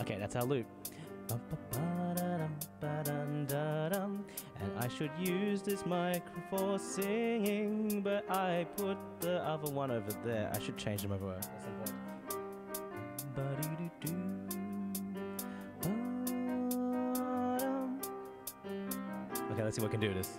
Okay, that's our loop. And I should use this mic for singing, but I put the other one over there. I should change them over. Okay, let's see what we can do this.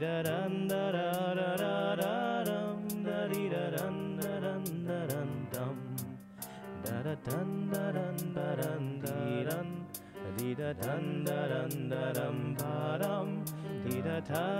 Da dun da da da da da dum da dee da dun da dun da dun dum da da dun da dun da dun dee dun dee da dun da dun da dum ba dum dee da da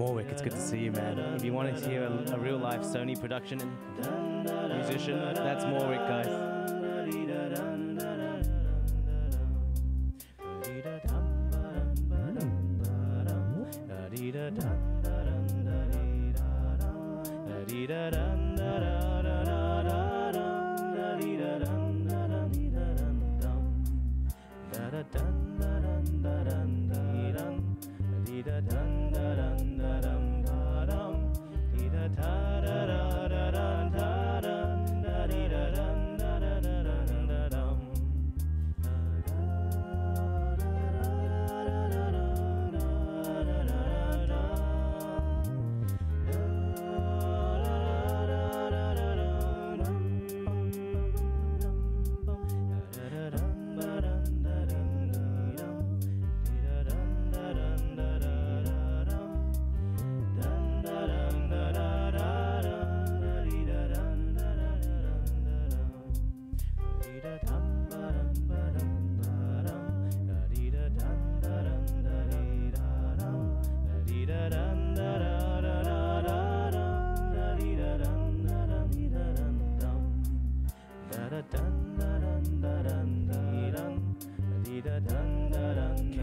Morwick, it's good to see you, man. If you want to hear a, a real life Sony production musician, that's Morwick, guys.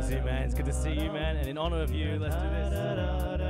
KZ man, it's good to see you man, and in honor of you, let's do this.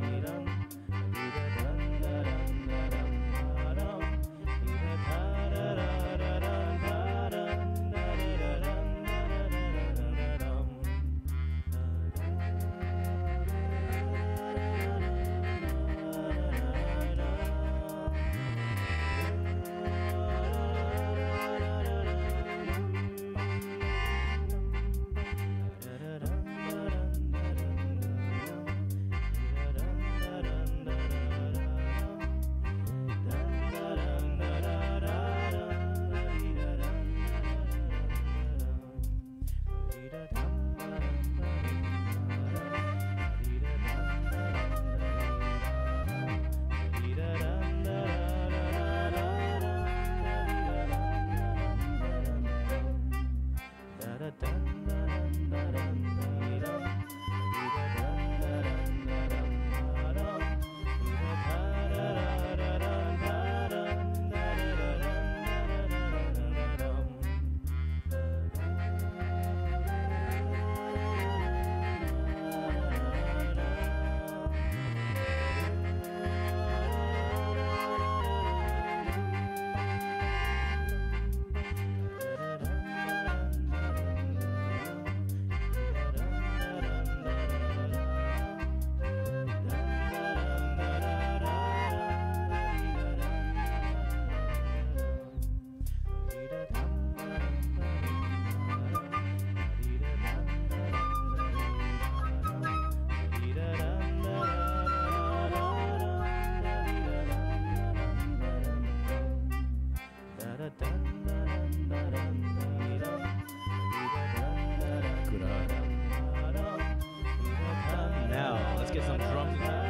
get some drums.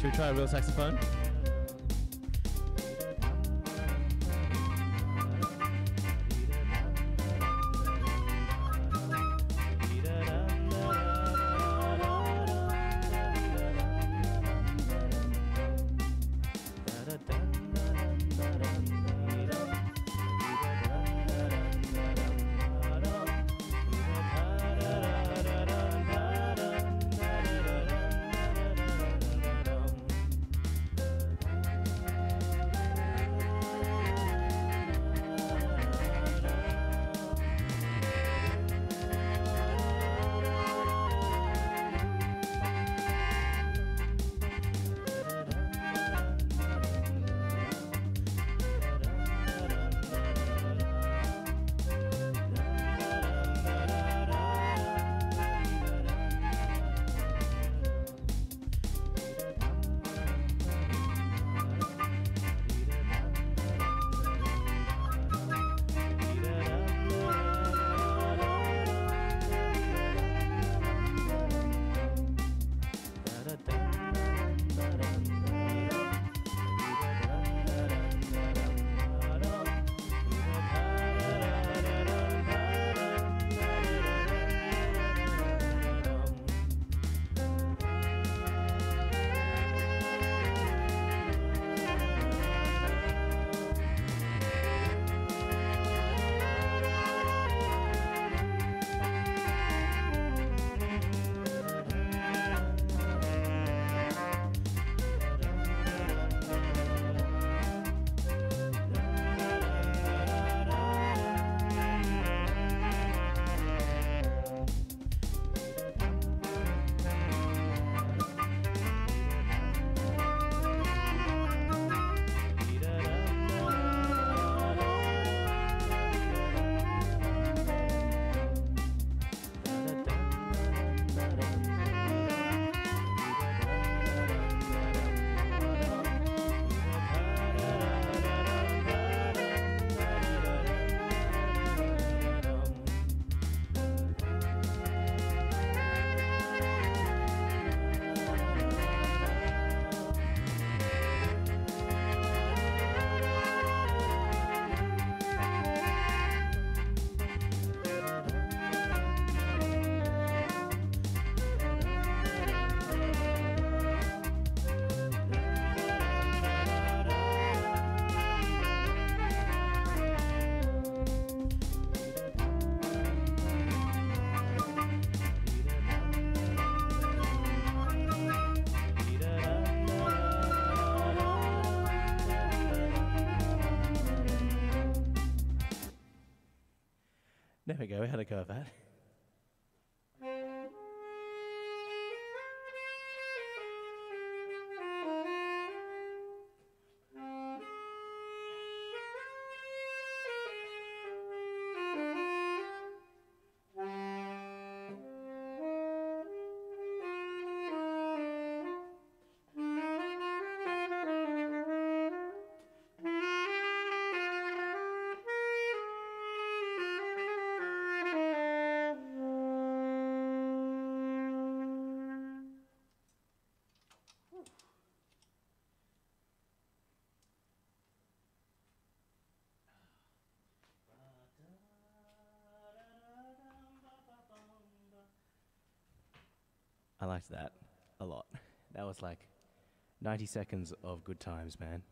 Should we try a real saxophone? There we go. We had a go of that. I liked that a lot. That was like 90 seconds of good times, man.